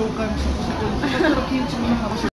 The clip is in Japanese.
紹介もさせていい、